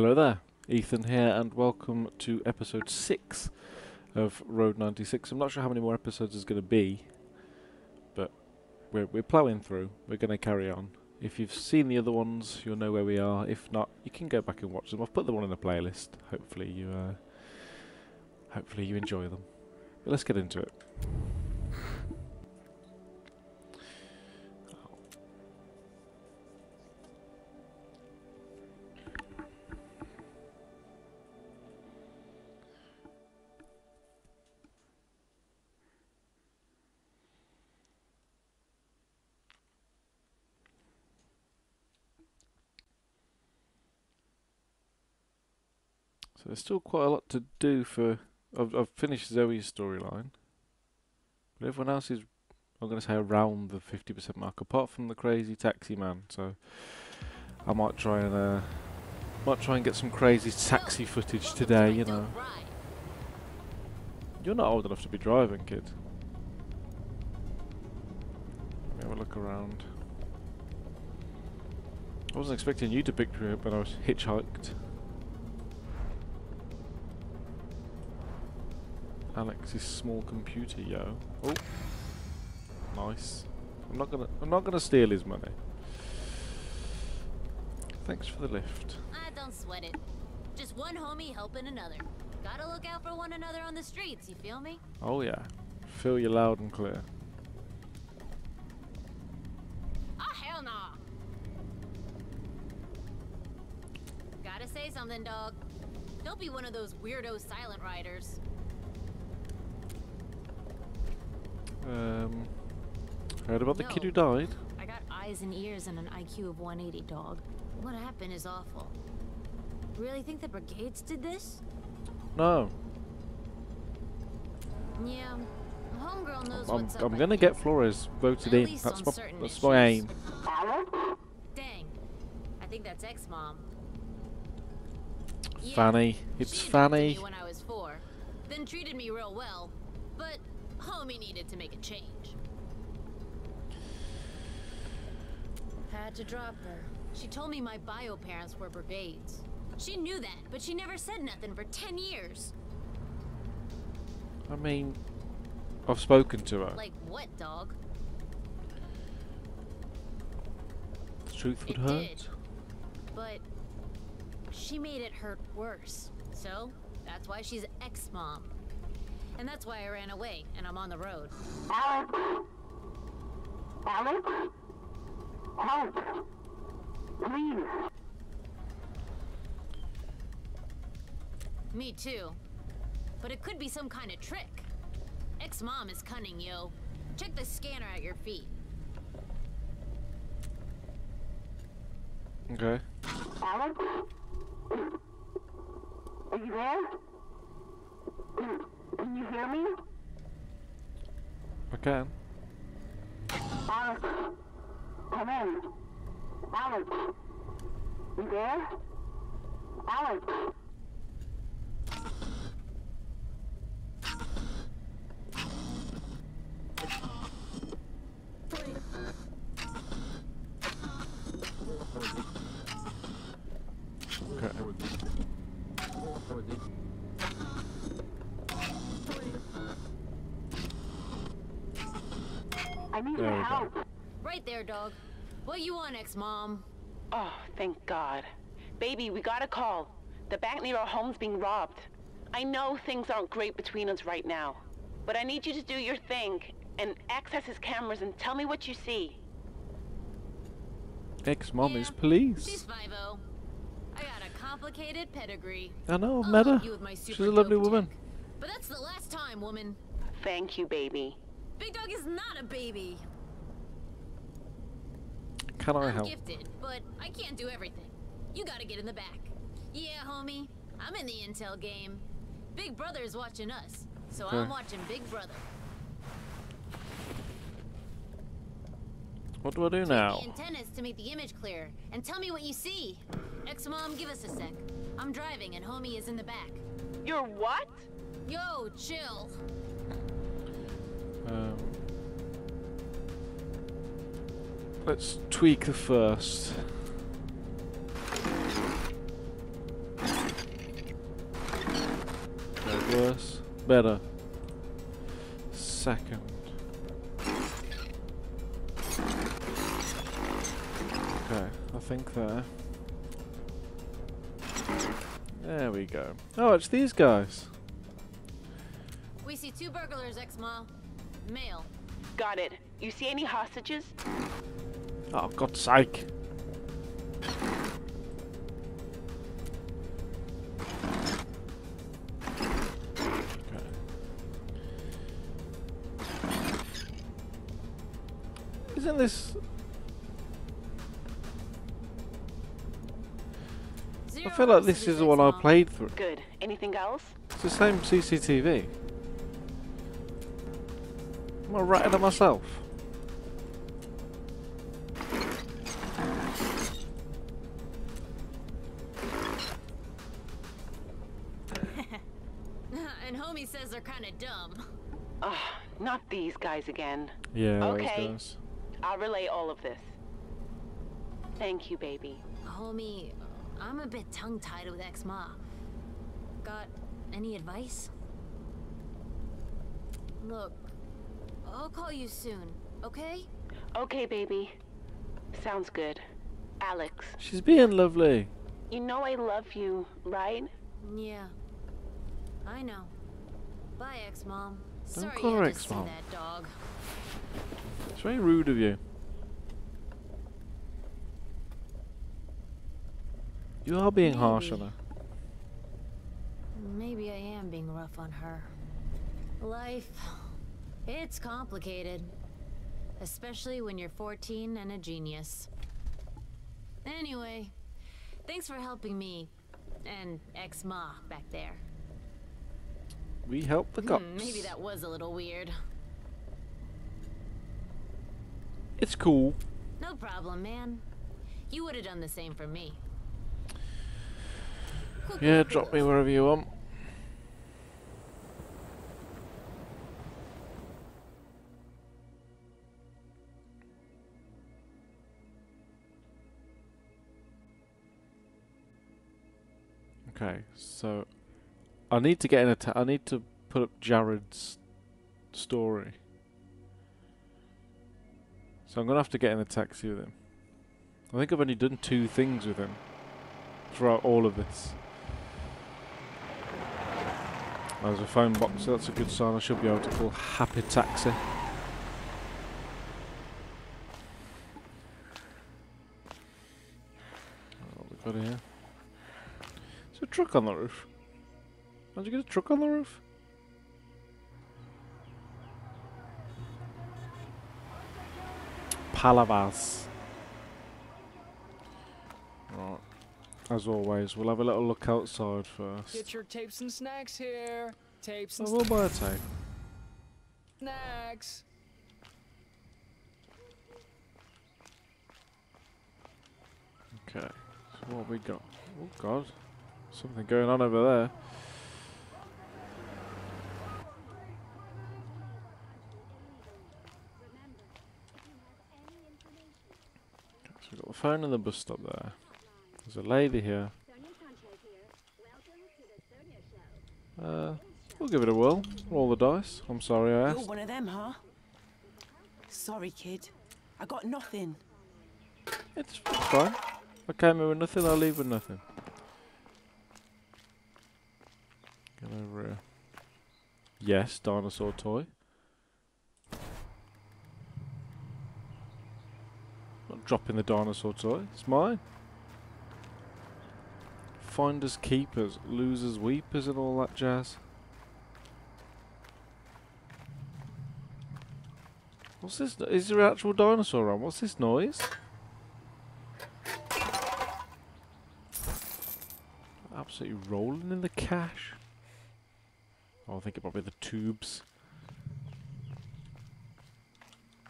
Hello there, Ethan here, and welcome to episode 6 of Road 96. I'm not sure how many more episodes there's going to be, but we're, we're ploughing through. We're going to carry on. If you've seen the other ones, you'll know where we are. If not, you can go back and watch them. I've put them all in a playlist. Hopefully you, uh, hopefully you enjoy them. But let's get into it. There's still quite a lot to do for. I've, I've finished Zoe's storyline, but everyone else is. I'm going to say around the 50% mark, apart from the crazy taxi man. So I might try and uh, might try and get some crazy taxi footage today. You know, you're not old enough to be driving, kid. Let me have a look around. I wasn't expecting you to pick me up when I was hitchhiked. Alex's small computer, yo. Oh, nice. I'm not gonna. I'm not gonna steal his money. Thanks for the lift. I don't sweat it. Just one homie helping another. Gotta look out for one another on the streets, you feel me? Oh yeah, feel you loud and clear. Ah, hell nah. Gotta say something, dog. Don't be one of those weirdo silent riders. Um, heard about the kid who died? I got eyes and ears and an IQ of 180, dog. What happened is awful. Really think the brigades did this? No. Yeah. Homegirl knows I'm. what's up. I'm gonna get Florres voted in. That's my. That's my aim. Dang. I think that's ex-mom. Yeah, Fanny. It's she adopted Fanny. When I was four, then treated me real well, but homie needed to make a change. Had to drop her. She told me my bio parents were brigades. She knew that, but she never said nothing for ten years. I mean, I've spoken to her. Like what, dog? the truth would it hurt. did. But she made it hurt worse. So that's why she's ex-mom. And that's why I ran away and I'm on the road. Alex? Alex? Help! Please! Me too. But it could be some kind of trick. Ex-mom is cunning, yo. Check the scanner at your feet. Okay. Alex? Are you there? Can, you hear me? I can. Alex? Come in. Alex? You there? Alex? Okay. I need There your we go. help. Right there, dog. What you want, ex-mom? Oh, thank God. Baby, we got a call. The bank near our home's being robbed. I know things aren't great between us right now, but I need you to do your thing and access his cameras and tell me what you see. Ex-mom is police. She's 5 I got a complicated pedigree. I know. I've met her. help you with my She's a lovely woman. tech. But that's the last time, woman. Thank you, baby. Big Dog is not a baby. Can I I'm help? gifted, but I can't do everything. You gotta get in the back. Yeah, homie. I'm in the intel game. Big Brother's watching us, so Okay. I'm watching Big Brother. What do I do Take now? the antennas to make the image clear, and tell me what you see. Ex-mom, give us a sec. I'm driving, and homie is in the back. You're what? Yo, chill. Um, let's tweak the first. No worse. Better. Second. Okay, I think there. There we go. Oh, it's these guys. We see two burglars, X-Mile. Male. Got it. You see any hostages? Oh, God's sake. Okay. Isn't this... I feel like this is the one I played through. Good. Anything else? It's the same CCTV. Am I ratting at myself? and homie says they're kind of dumb. Ugh, not these guys again. Yeah, Okay. those. I'll relay all of this. Thank you, baby. Homie, I'm a bit tongue-tied with ex-ma. Got any advice? Look, I'll call you soon, okay? Okay, baby. Sounds good. Alex, She's being lovely. you know I love you, right? Yeah. I know. Bye, ex-mom. Don't Sorry call her had to see ex-mom. that dog. It's very rude of you. You are being harsh on her. Maybe I am being rough on her. Life, it's complicated. Especially when you're 14 and a genius. Anyway, thanks for helping me and ex-ma back there. We help the cops. Hmm, maybe that was a little weird. It's cool. No problem, man. You would have done the same for me. Yeah, drop me wherever you want. Okay, so I need to get in a. Ta- I need to put up Jarod's story. So I'm gonna have to get in a taxi with him. I think I've only done two things with him throughout all of this. There's a phone box, so that's a good sign. I should be able to call Happy Taxi. What we got here? Is there a truck on the roof? How'd you get a truck on the roof? Palavas. Right. As always, we'll have a little look outside first. Get your tapes and snacks here. Tapes I and will buy a tape. snacks. Okay, so what have we got? Oh god, something going on over there. So we've got the phone and the bus stop there. There's a lady here. Uh, we'll give it a whirl. Roll the dice. I'm sorry I asked. You're one of them, huh? Sorry, kid. I got nothing. It's fine. I came here with nothing, I'll leave with nothing. Get over here. Yes, dinosaur toy. Not dropping the dinosaur toy, it's mine. Finders keepers, losers weepers and all that jazz. What's this? Is there an actual dinosaur on? What's this noise? Absolutely rolling in the cash. Oh, I think it might be the tubes.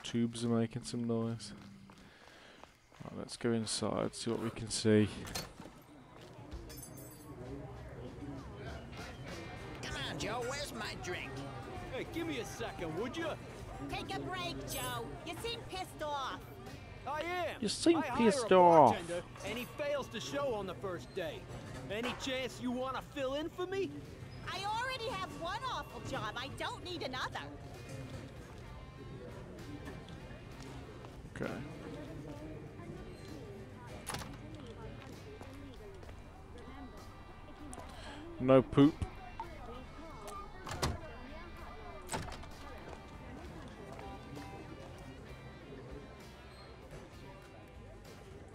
Tubes are making some noise. Right, let's go inside, see what we can see. Come on, Joe, where's my drink? Hey, give me a second, would you? Take a break, Joe. You seem pissed off. I am. You seem I hire pissed a off. bartender, And he fails to show on the first day. Any chance you want to fill in for me? Already have one awful job. I don't need another. Okay. No poop.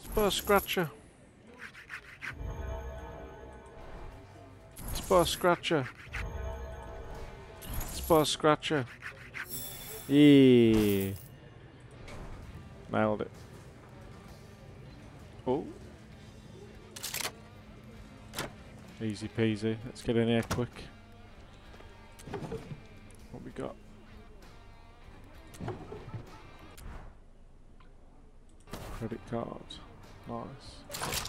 Spur scratcher. Spur scratcher. Spur scratcher. Yeah. Nailed it. Oh. Easy peasy. Let's get in here quick. What we got? Credit card. Nice.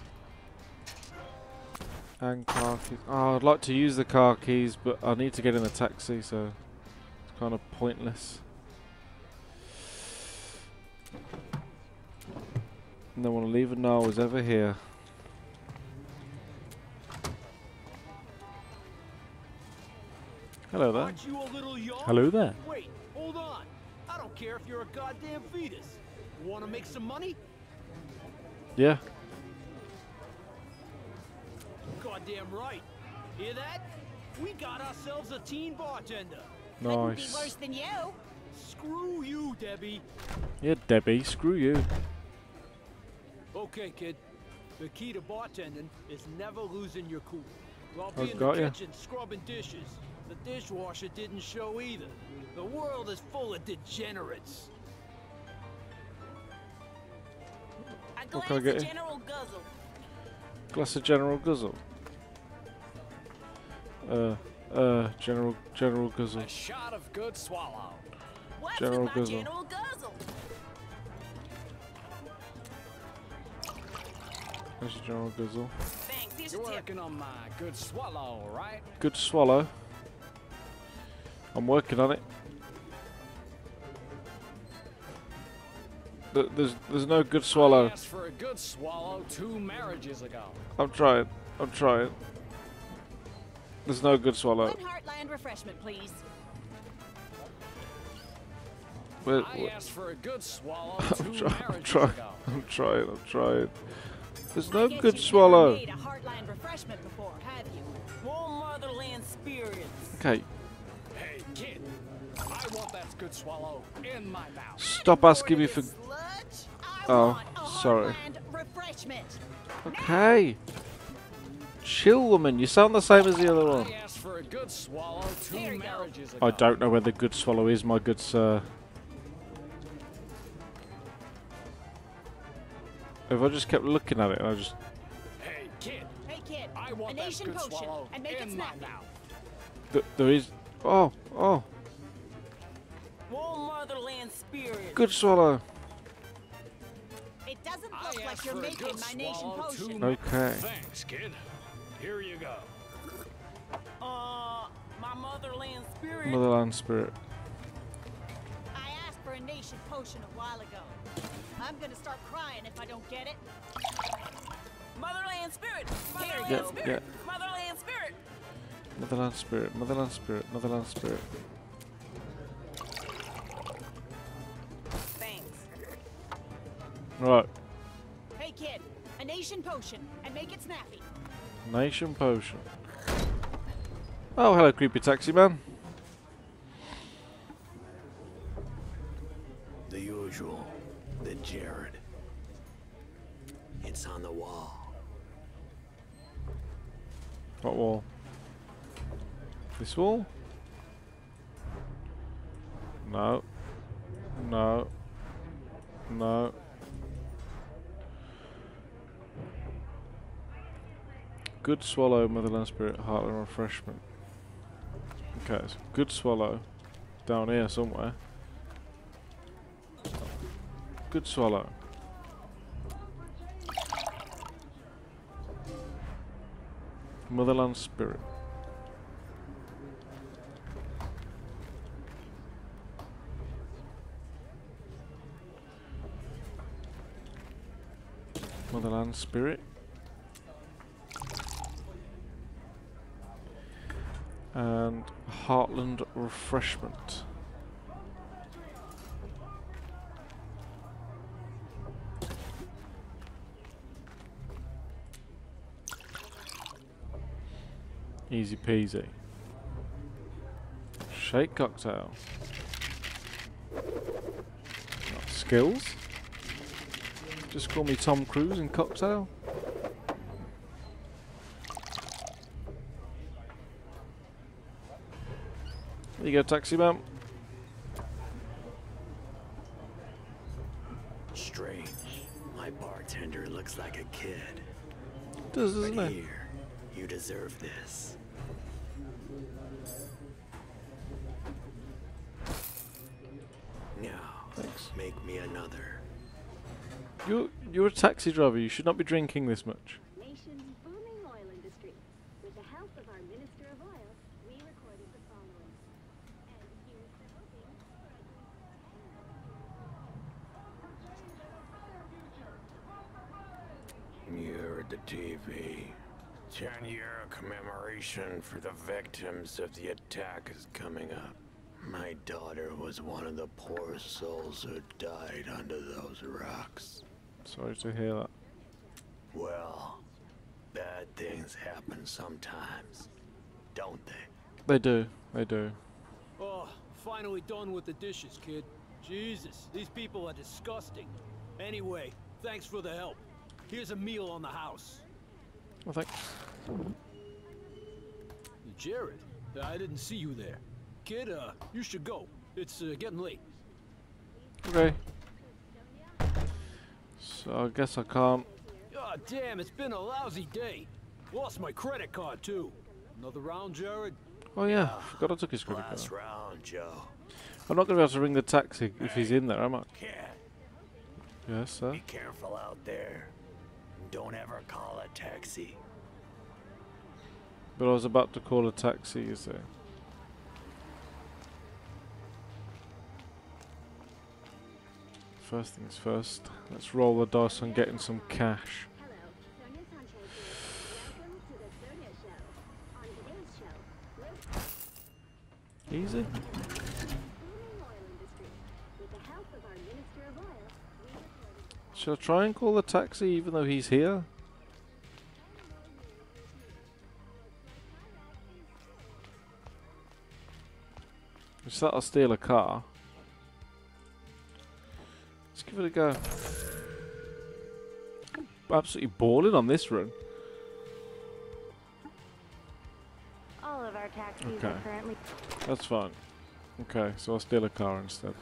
And car keys. Oh, I'd like to use the car keys, but I need to get in the taxi, so kind of pointless. No one will even know I was ever here. Hello there. You a? Hello there. Wait, hold on. I don't care if you're a goddamn fetus. Want to make some money? Yeah. Goddamn right. Hear that? We got ourselves a teen bartender. Couldn't be Nice. worse than you. Screw you, Debbie. Yeah, Debbie, screw you. Okay, kid. The key to bartending is never losing your cool. While I've being in got the ya. kitchen scrubbing dishes, the dishwasher didn't show either. The world is full of degenerates. A What glass can I get of you? General Guzzle. Glass of General Guzzle. Uh, uh, General General Guzzle. A shot of good swallow. What's General Guzzle. General Guzzle? There's your General Guzzle. Thanks. Here's You're a tip. working on my good swallow, right? Good swallow. I'm working on it. There's there's no good I swallow. asked for a good swallow two marriages ago. I'm trying. I'm trying. There's no good swallow. One Heartland refreshment, please. Where, I asked for a good swallow I'm, try- I'm marriages trying. ago. I'm trying. I'm trying. There's no I good swallow. Made a Heartland refreshment before, have you? Warm motherland spirits. Okay, Hey, kid. I want that good swallow in my mouth. stop asking me for. Sludge? I Oh, want a sorry. Refreshment. Okay. Chill, woman. You sound the same as the other one. I asked for a good swallow two Here you go. marriages ago. I don't know where the good swallow is, my good sir. If I just kept looking at it, and I just Hey, kid. Hey kid, I a want that nation good potion swallow and make it in my snappy. mouth. th- there is. Oh, oh, motherland spirits. good swallow. It doesn't I look like you're making my nation potion. Okay. Thanks, kid. Here you go. Uh, my motherland spirit. Motherland spirit. I asked for a nation potion a while ago. I'm gonna start crying if I don't get it. Motherland spirit. Motherland Yeah, spirit. yeah. Motherland spirit. Motherland spirit. Motherland spirit. Motherland spirit. Thanks. Right. Hey kid, a nation potion and make it snappy. Nation potion. Oh, hello, creepy taxi man. The usual. The Jarod. It's on the wall. What wall? This wall? No. No. No. Good swallow, motherland spirit, heartland refreshment. Okay, good swallow. Down here somewhere. Good swallow. Motherland spirit. Motherland spirit. And Heartland Refreshment. Easy peasy. Shake cocktail. Skills. Just call me Tom Cruise in cocktail. You go, taxi man. Strange. My bartender looks like a kid. Does, But doesn't it? here, you deserve this. Now, Thanks. make me another. You're you're a taxi driver. You should not be drinking this much. Nation's booming oil industry. With the help of our Minister of Oil, we recorded the following. And here's the hoping You heard the TV. Ten year commemoration for the victims of the attack is coming up. My daughter was one of the poor souls who died under those rocks. Sorry to hear that. Well, bad things happen sometimes, don't they? They do. They do. Oh, finally done with the dishes, kid. Jesus, these people are disgusting. Anyway, thanks for the help. Here's a meal on the house. Well, thanks. Jarod, I didn't see you there. Kid, uh, you should go. It's uh, getting late. Okay. So I guess I can't. God damn, it's been a lousy day. Lost my credit card, too. Another round, Jarod? Oh yeah, forgot I took his credit Last card. round, Joe. I'm not going to be able to ring the taxi if he's in there, am I? Cat, Yes, sir. be careful out there. Don't ever call a taxi. But I was about to call a taxi, you see. First things first, let's roll the dice on getting some cash. Hello, Sonya Sanchez here. Welcome to the Sonya Show. On today's show, we'll Easy. booming oil industry. With the help of our Minister of Oil, we recorded Should I try and call the taxi even though he's here? Just that'll steal a car. Let's give it a go. Absolutely balling on this run. all of our taxis Okay. are currently That's fine. Okay, so I'll steal a car instead.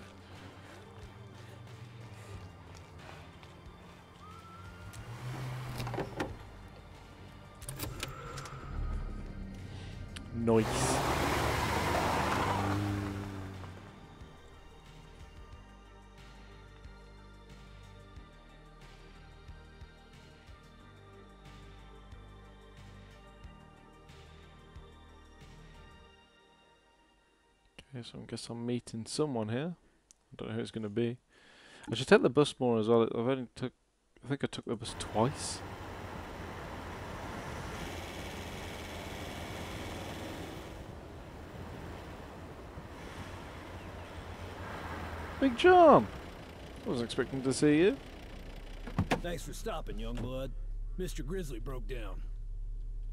Okay, so I guess I'm meeting someone here. I don't know who it's going to be. I should take the bus more as well. I've only took, I think I took the bus twice. Big John! I wasn't expecting to see you. Thanks for stopping, young blood. Mr. Grizzly broke down.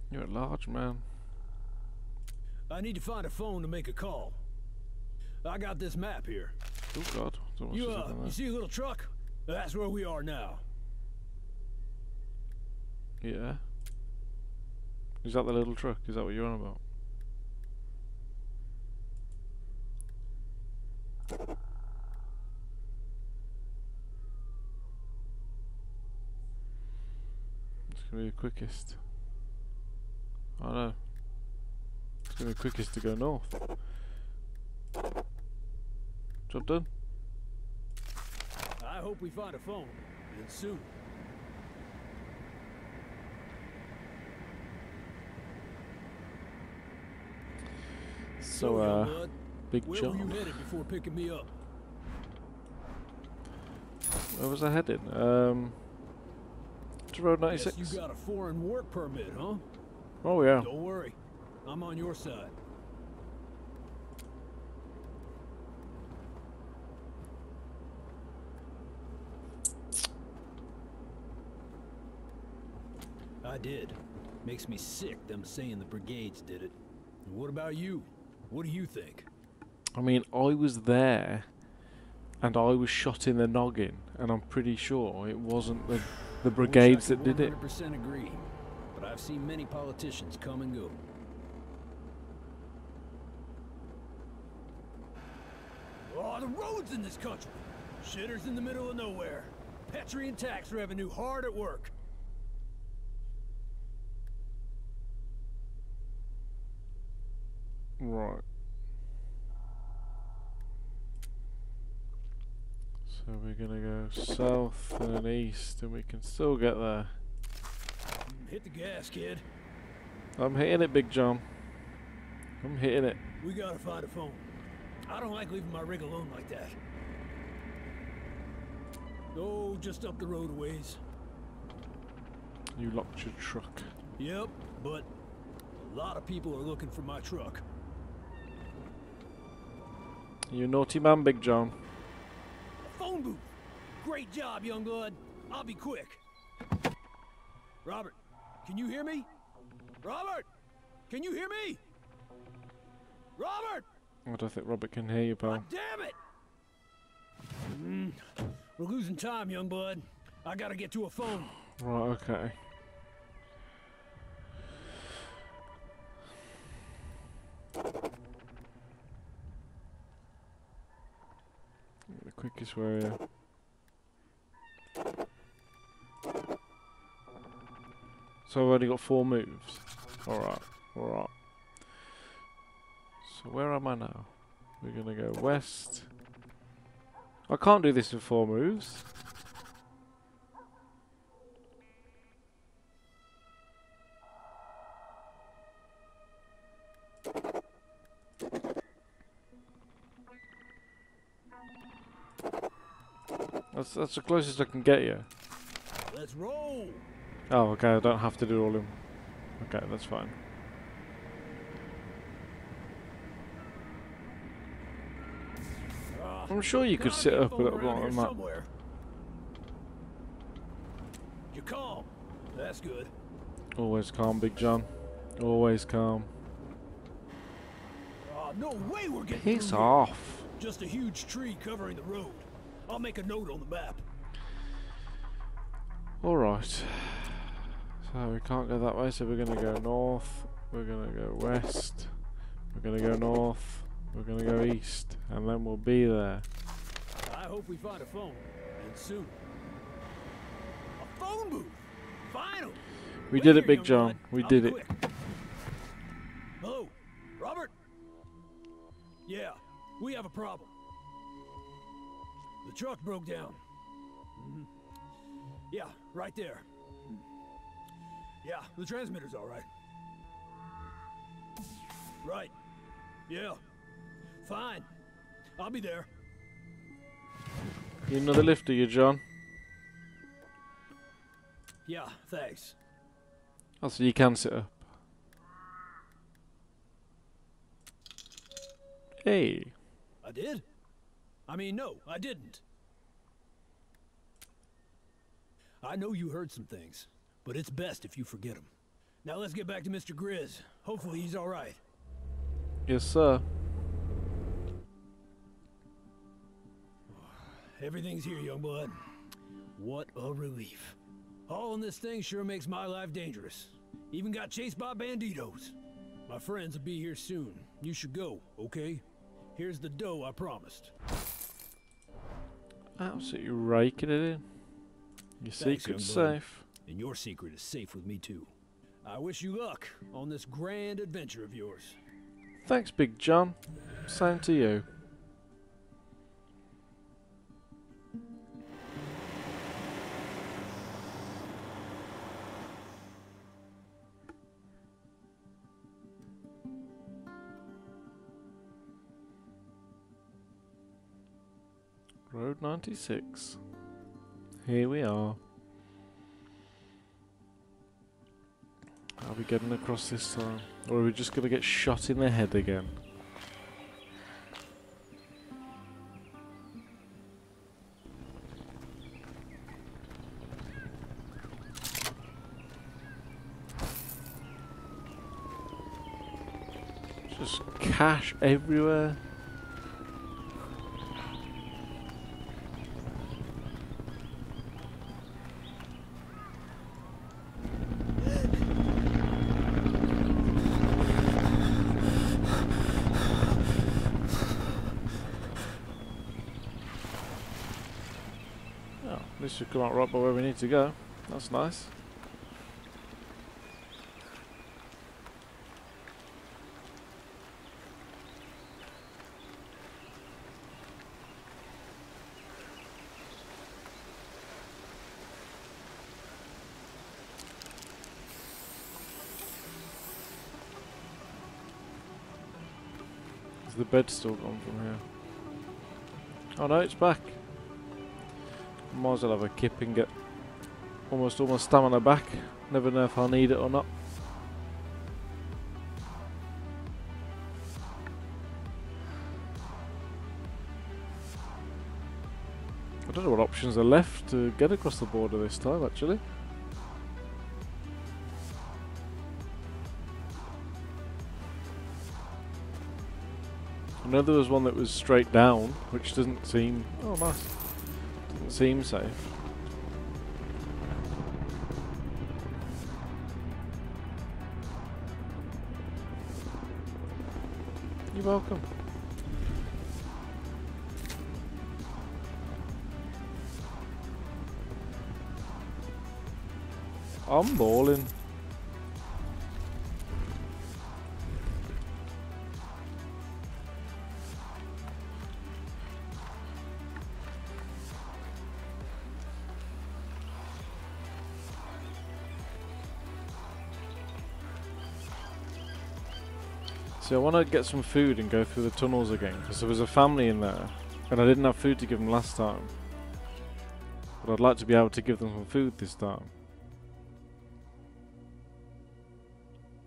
You're a large man. I need to find a phone to make a call. I got this map here. Oh God! You, uh, you see a little truck? That's where we are now. Yeah. Is that the little truck? Is that what you're on about? It's gonna be the quickest. I know. It's gonna be the quickest to go north. Done. I hope we find a phone. And soon. So, uh, big where were you headed before picking me up? Where was I headed? Um, to Road Guess 96. you got a foreign work permit, huh? Oh yeah. Don't worry. I'm on your side. I did. Makes me sick them saying the brigades did it. And what about you? What do you think? I mean, I was there, and I was shot in the noggin, and I'm pretty sure it wasn't the the brigades that did it. 100% agree, but I've seen many politicians come and go. Oh, the roads in this country! Shitters in the middle of nowhere. Petrian tax revenue hard at work. Right. So we're gonna go south and then east, and we can still get there. Hit the gas, kid. I'm hitting it, Big John. I'm hitting it. We gotta find a phone. I don't like leaving my rig alone like that. Oh, just up the road ways. You locked your truck. Yep, but a lot of people are looking for my truck. You naughty man, Big John. Phone booth! Great job, young blood. I'll be quick. Robert, can you hear me? Robert! Can you hear me? Robert! I don't think Robert can hear you, pal. God damn it! Mm, we're losing time, young blood. I gotta get to a phone. Right, okay. The quickest way. So I've only got four moves. Alright, alright. So where am I now? We're gonna go west. I can't do this in four moves. That's that's the closest I can get you. Let's roll! Oh, okay. I don't have to do all of them. Okay, that's fine. I'm sure you could sit up a little bit that. somewhere. You're calm. That's good. Always calm, Big John. Always calm. Oh, no way we're getting Piss off. Just a huge tree covering the road. I'll make a note on the map. Alright. So we can't go that way, so we're gonna go north. We're gonna go west. We're gonna go north. We're gonna go east. And then we'll be there. I hope we find a phone. And soon. A phone booth! Final! We Wait did it, Big John. We I'll did it. Hello? Robert? Yeah, we have a problem. The truck broke down. Mhm. Yeah, right there. Yeah, the transmitter's all right. Right. Yeah. Fine. I'll be there. You another lift, are you, John? Yeah, thanks. So you can sit up. Hey. I did? I mean, no, I didn't. I know you heard some things, but it's best if you forget them. Now let's get back to Mr. Grizz. Hopefully he's all right. Yes, sir. Everything's here, young blood. What a relief. Hauling this thing sure makes my life dangerous. Even got chased by banditos. My friends will be here soon. You should go, okay? Here's the dough I promised. Oh. Absolutely raking it in. Your Thanks, secret's safe. And your secret is safe with me too. I wish you luck on this grand adventure of yours. Thanks, Big John. Same to you. episode 96. Here we are. Are we getting across this time? Or are we just going to get shot in the head again? Just cash everywhere. Should come out right by where we need to go. That's nice. Is the bed still gone from here? Oh no, it's back. Might as well have a kip and get almost all my stamina back. Never know if I'll need it or not. I don't know what options are left to get across the border this time actually. I know there was one that was straight down, which doesn't seem... Oh, nice. Doesn't seem safe. You're welcome. I'm balling. See, I want to get some food and go through the tunnels again because there was a family in there and I didn't have food to give them last time. But I'd like to be able to give them some food this time.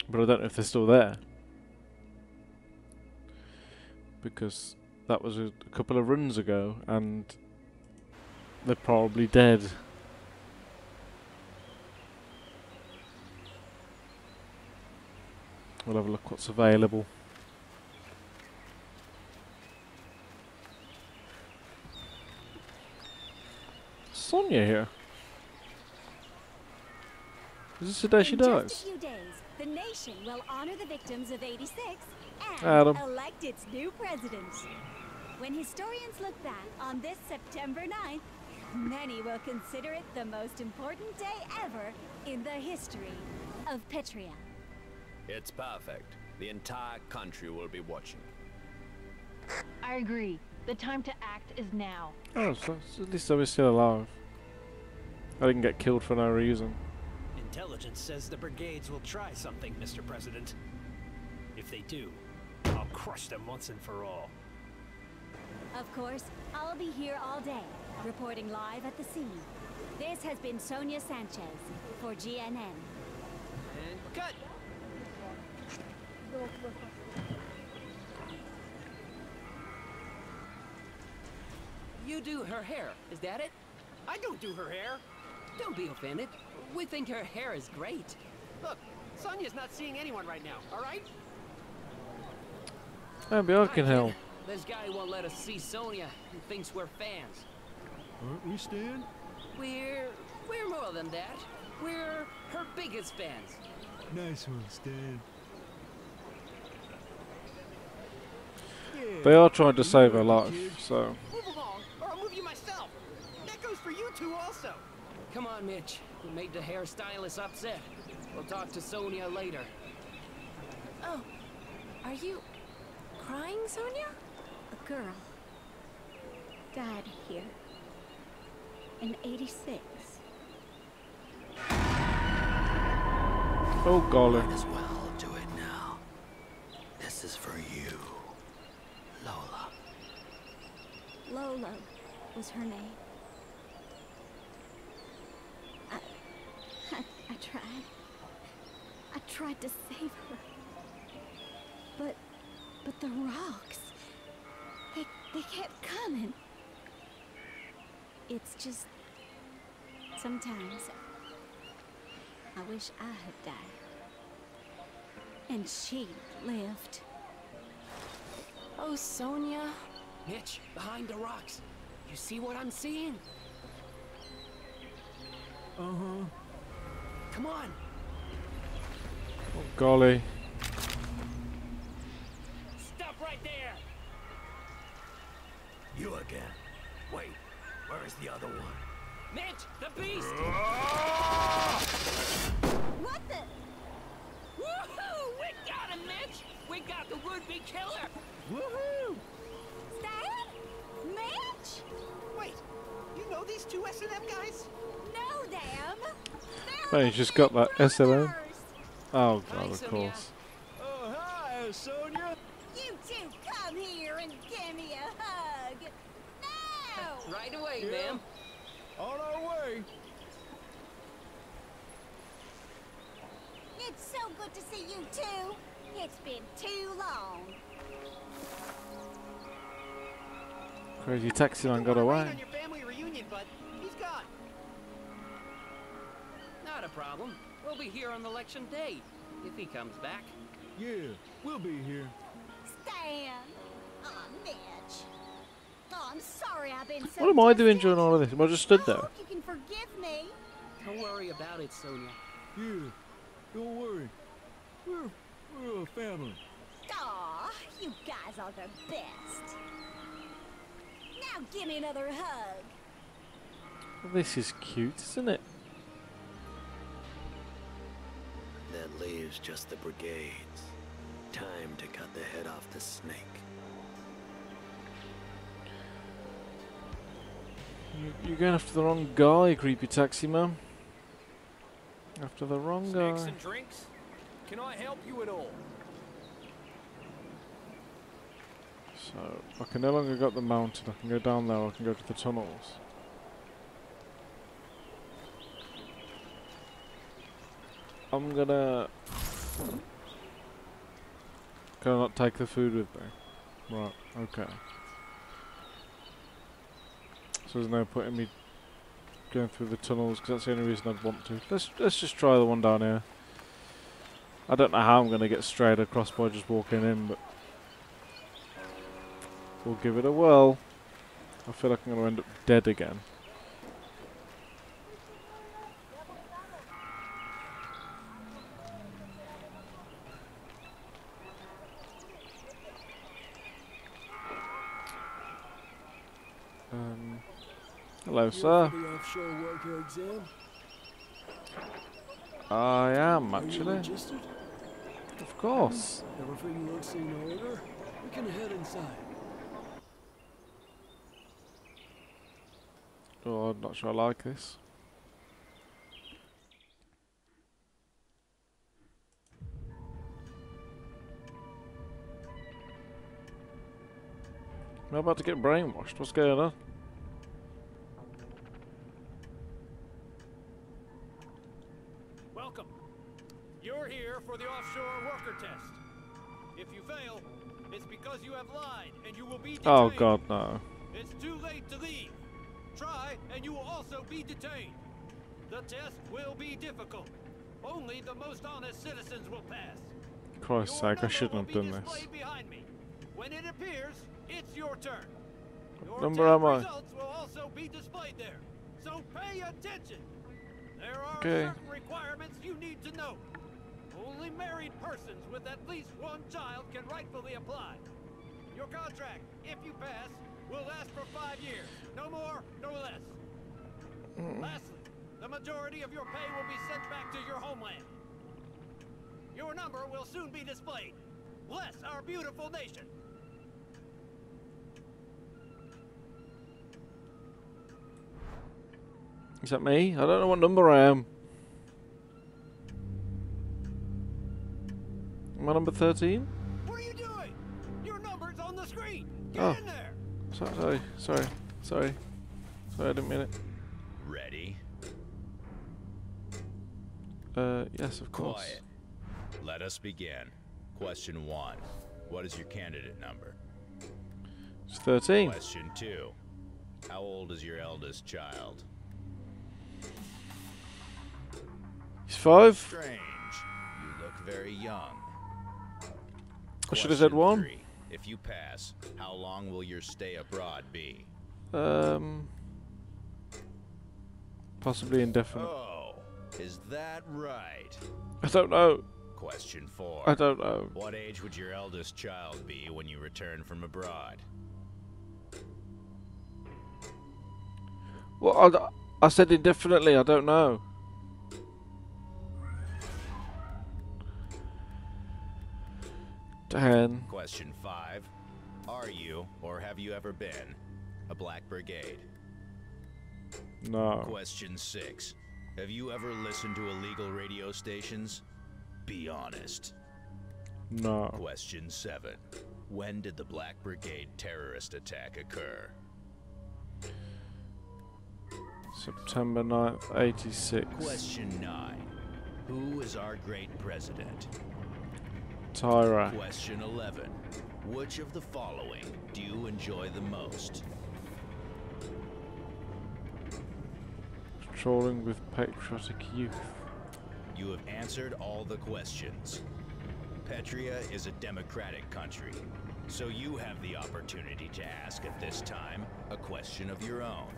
But I don't know if they're still there. Because that was a, a couple of runs ago and they're probably dead. We'll have a look what's available. Sonya here. Is this the day she dies? just a few days, the nation will honor the victims of 86 and Adam. elect its new president. When historians look back on this September 9th, many will consider it the most important day ever in the history of Petria. It's perfect. The entire country will be watching. I agree. The time to act is now. Oh, so, so at least I was still alive. I didn't get killed for no reason. Intelligence says the brigades will try something, Mr. President. If they do, I'll crush them once and for all. Of course, I'll be here all day, reporting live at the scene. This has been Sonya Sanchez for GNN. And cut! You do her hair, is that it? I don't do her hair. Don't be offended. We think her hair is great. Look, Sonya's not seeing anyone right now, all right? Maybe I Hi, can help. This guy won't let us see Sonia. He thinks we're fans. Aren't we, Stan? We're... we're more than that. We're her biggest fans. Nice one, Stan. They are trying to save her life, so Move along, or I'll move you myself. That goes for you two also. Come on, Mitch. We made the hairstylist upset. We'll talk to Sonya later. Oh, are you crying, Sonya? A girl died here in 86. oh golly. Might as well do it now. This is for you, Lola. Lola was her name. I, I, I tried. I tried to save her. But, but the rocks, they, they kept coming. It's just, sometimes, I wish I had died. And she lived. Oh, Sonya. Mitch, behind the rocks. You see what I'm seeing? Uh-huh. Come on. Oh, golly. Stop right there. You again. Wait, where's the other one? Mitch, the beast! What the? Woohoo! We got him, Mitch! We got the would-be killer! Woohoo! These two guys? No, them. Oh, you just got that SLM. Oh god, of course. Oh, hi, Sonya. You two come here and give me a hug. No! Right away, Yeah. ma'am. On our way. It's so good to see you two. It's been too long. Crazy taxi man got Rain away. Not a problem. We'll be here on election day, if he comes back. Yeah, we'll be here. Stan. Aw, Mitch. Oh, I'm sorry I've been so What am I doing during all of this? Am I just stood I there? hope you can forgive me. Don't worry about it, Sonya. Yeah, don't worry. We're, we're a family. Aw, you guys are the best. Now give me another hug. This is cute, isn't it? That leaves just the brigades. Time to cut the head off the snake. You, you're going after the wrong guy, creepy taxi man. After the wrong Snakes guy. and drinks? Can I help you at all? So, I can no longer go up the mountain. I can go down there or I can go to the tunnels. I'm gonna... Can I not take the food with me? Right, okay. So there's no point in me going through the tunnels because that's the only reason I'd want to. Let's let's just try the one down here. I don't know how I'm gonna get straight across by just walking in, but we'll give it a whirl. I feel like I'm gonna end up dead again. Hello, sir. For the offshore worker exam? I am actually. Of course. Hmm. Everything looks in order. We can head inside. Oh, I'm not sure I like this. I'm about to get brainwashed. What's going on? Welcome. You're here for the offshore worker test. If you fail, it's because you have lied and you will be oh, detained. Oh god, no. It's too late to leave. Try and you will also be detained. The test will be difficult. Only the most honest citizens will pass. Christ's sake, I shouldn't have done this. Behind me. When it appears, it's your turn. Your number am I? results will also be displayed there. So pay attention. There are Okay. certain requirements you need to know. Only married persons with at least one child can rightfully apply. Your contract, if you pass, will last for five years. No more, no less. Mm. Lastly, the majority of your pay will be sent back to your homeland. Your number will soon be displayed. Bless our beautiful nation. Is that me? I don't know what number I am. Am I number 13? What are you doing? Your number's on the screen. Get Oh. in there. So, sorry, sorry, sorry. Sorry, I didn't mean it. Ready? Uh, yes, of course. Quiet. Let us begin. Question one. What is your candidate number? It's 13. Question two. How old is your eldest child? He's five. Strange. You look very young. I should have said one. three. If you pass, how long will your stay abroad be? Um, possibly indefinite. Oh, is that right? I don't know. Question four. I don't know. What age would your eldest child be when you return from abroad? Well, I, I said indefinitely. I don't know. Ten. Question five. Are you, or have you ever been, a Black Brigade? No. Question six. Have you ever listened to illegal radio stations? Be honest. No. Question seven. When did the Black Brigade terrorist attack occur? September 9th, 86. Question nine. Who is our great president? Tyrak. Question 11. Which of the following do you enjoy the most? Patrolling with patriotic youth. You have answered all the questions. Petria is a democratic country, so you have the opportunity to ask at this time a question of your own.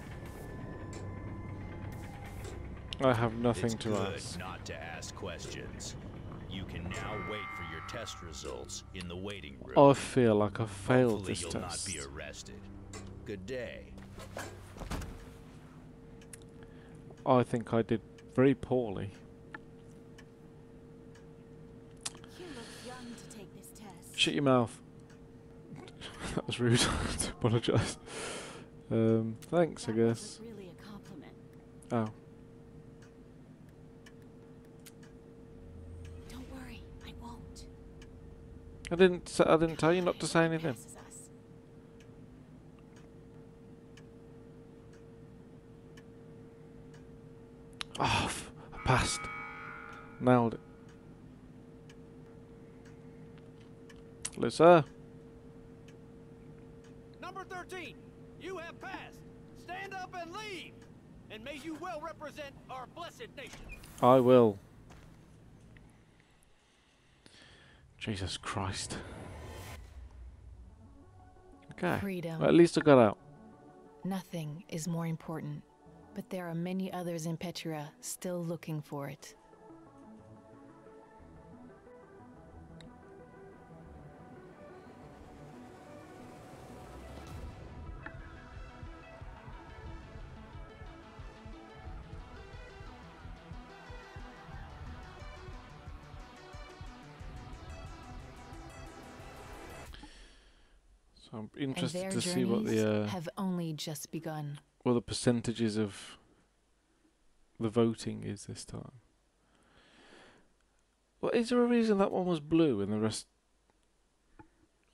I have nothing it's to good ask. not to ask questions. You can now wait for test results in the waiting room. I feel like I failed Hopefully this you'll test. not be arrested. Good day. I think I did very poorly. You look young to take this test. Shut your mouth. that was rude. I apologise. Um, thanks, I guess. Really a. Oh. Don't worry, I won't. I didn't. I didn't tell you not to say anything. Oh, I passed. Nailed it. Hello, sir. Number 13, you have passed. Stand up and leave. And may you well represent our blessed nation. I will. Jesus Christ. Okay. Freedom. Well, at least I got out. Nothing is more important, but there are many others in Petria still looking for it. I'm and interested their to see what the uh, have only just begun. what the percentages of the voting is this time. Well, is there a reason that one was blue and the rest?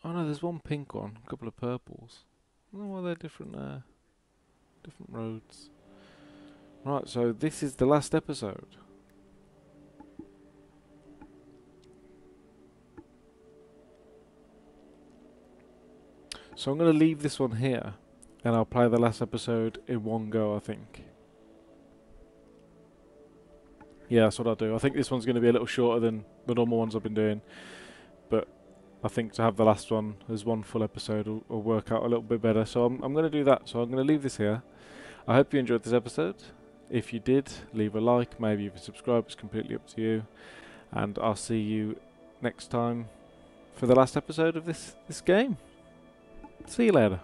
Oh no, there's one pink one, a couple of purples. I why they're different. Uh, different roads. Right, so this is the last episode. So I'm going to leave this one here, and I'll play the last episode in one go, I think. Yeah, that's what I'll do. I think this one's going to be a little shorter than the normal ones I've been doing, but I think to have the last one as one full episode will, will work out a little bit better. So I'm, I'm going to do that. So I'm going to leave this here. I hope you enjoyed this episode. If you did, leave a like. Maybe even subscribe, it's completely up to you. And I'll see you next time for the last episode of this this game. See you later.